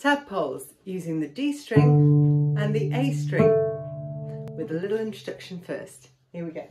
tadpoles using the D string and the A string with a little introduction first. Here we go.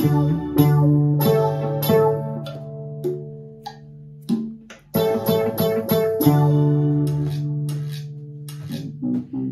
Thank